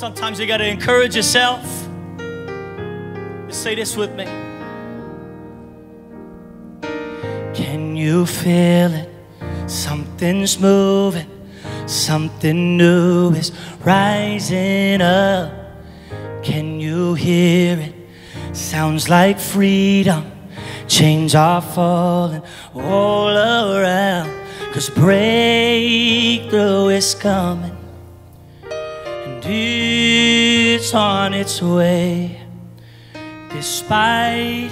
Sometimes you got to encourage yourself. Just say this with me. Can you feel it? Something's moving. Something new is rising up. Can you hear it? Sounds like freedom. Chains are falling all around. Cause breakthrough is coming. It's on its way. Despite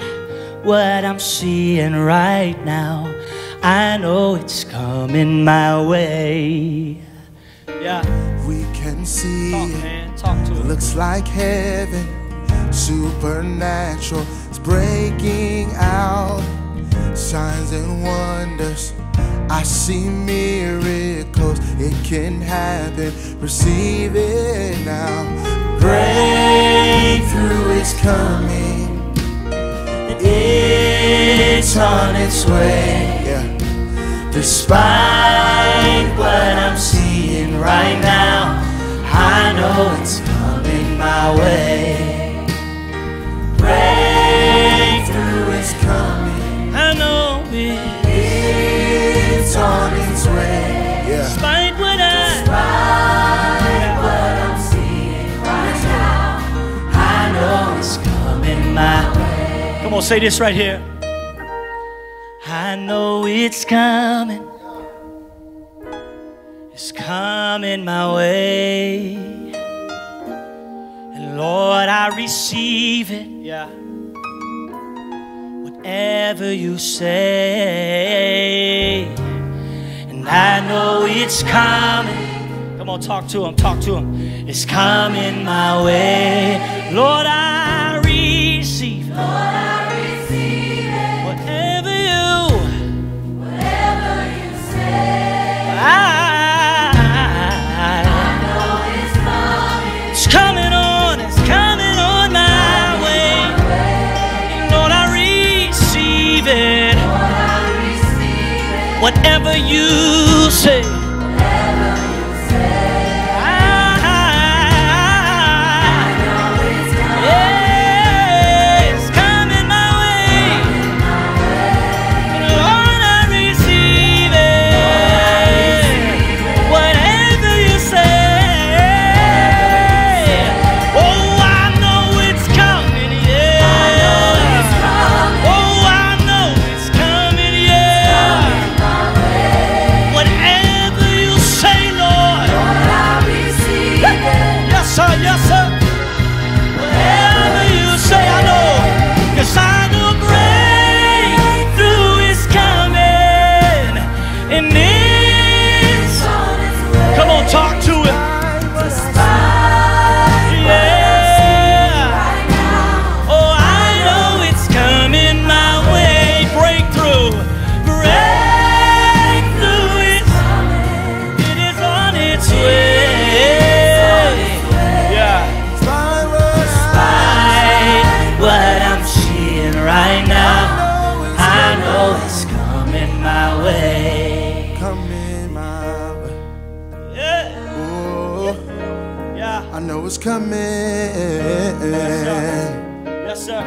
what I'm seeing right now, I know it's coming my way. Yeah, We can see talk, it. man. Talk to him. Looks like heaven, supernatural is breaking out. Signs and wonders, I see miracles. It can happen, receive it now. Breakthrough is coming, it's on its way. Yeah. Despite Come on, say this right here. I know it's coming. It's coming my way. And Lord, I receive it. Yeah. Whatever you say. And I know it's coming. Come on, talk to him, talk to him. It's coming my way. Lord, I receive it. Whatever Whatever you say. My way. Coming my way. Yeah. Oh, Yeah. I know it's coming. Yes, sir.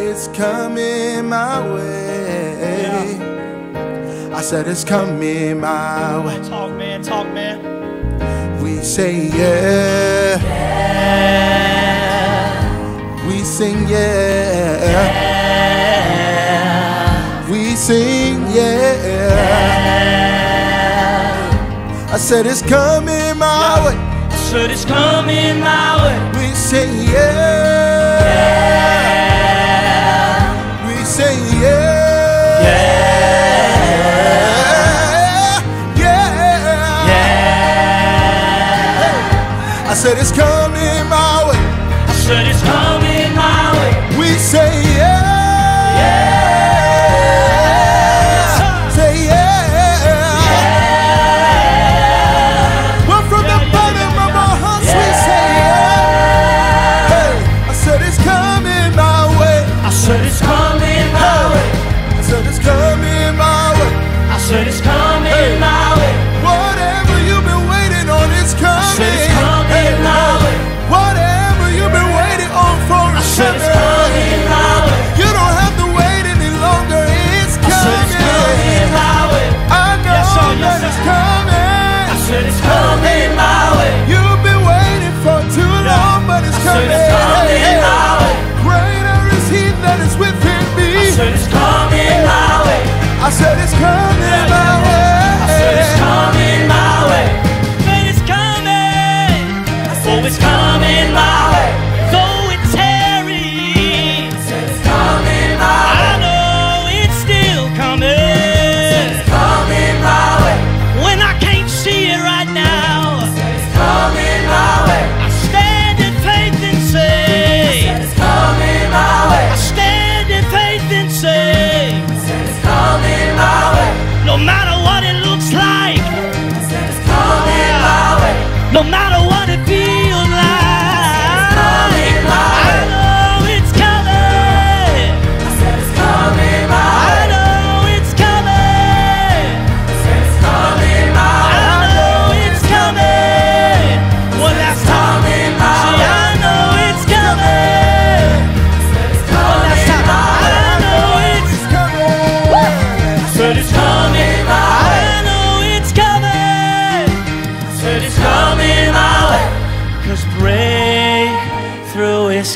It's coming my way. Yeah. I said it's coming my way. Talk, man. Talk, man. We say yeah. Yeah. We sing yeah. yeah. We sing yeah. I said it's coming my way. I said it's coming my way. We say yeah.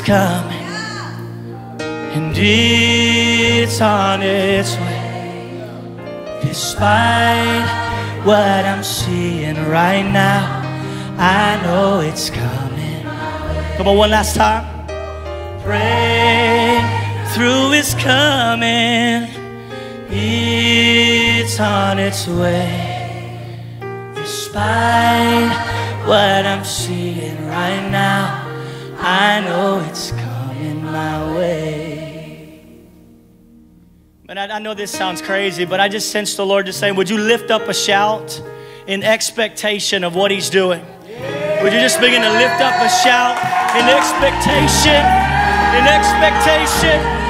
Coming, and it's on its way. Despite what I'm seeing right now, I know it's coming. Come on, one last time. Breakthrough is coming, it's on its way. Despite what I'm seeing right now, I know it's coming my way. But I, I know this sounds crazy, but I just sense the Lord just saying, Would you lift up a shout in expectation of what He's doing? Would you just begin to lift up a shout in expectation? In expectation.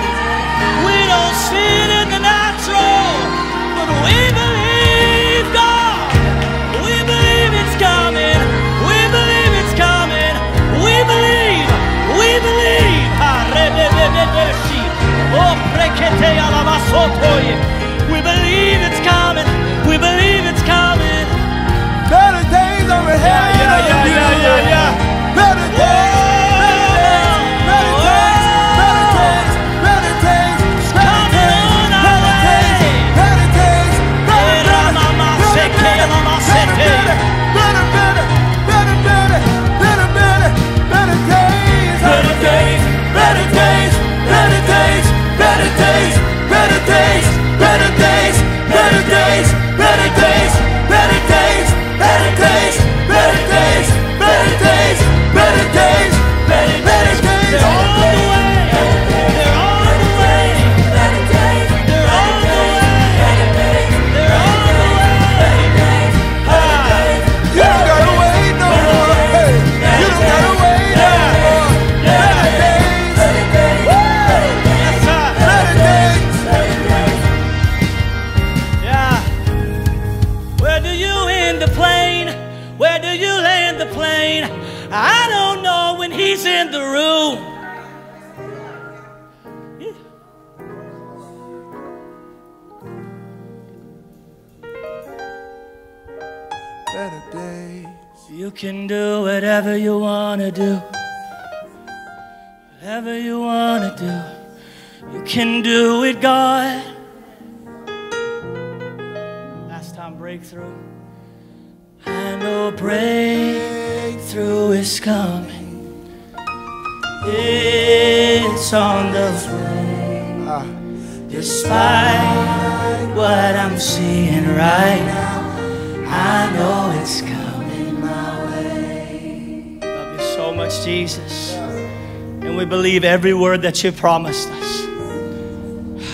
He's in the room. Yeah. Better days. You can do whatever you want to do. Whatever you want to do. You can do it, God. Last time breakthrough. I know breakthrough is coming. It's on the way. Ah, Despite what I'm seeing right now, I know it's coming my way. Love you so much, Jesus. And we believe every word that you promised us.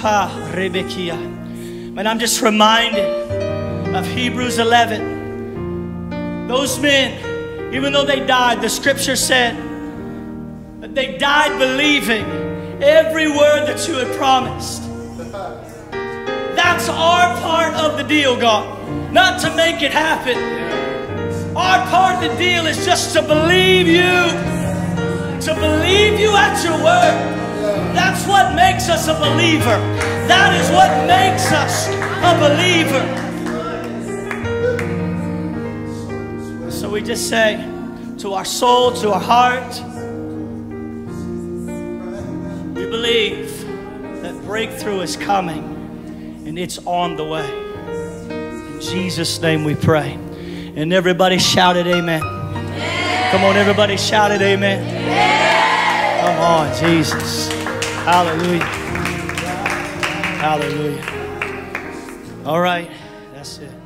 Ha, Rebekia. And I'm just reminded of Hebrews 11. Those men, even though they died, the scripture said they died believing every word that you had promised. That's our part of the deal, God. Not to make it happen. Our part of the deal is just to believe you. To believe you at your word. That's what makes us a believer. That is what makes us a believer. So we just say to our soul, to our heart, believe that breakthrough is coming and it's on the way. In Jesus' name we pray. And everybody shouted, Amen. Come on, everybody shouted, Amen. Come on, Jesus. Hallelujah. Hallelujah. All right, that's it.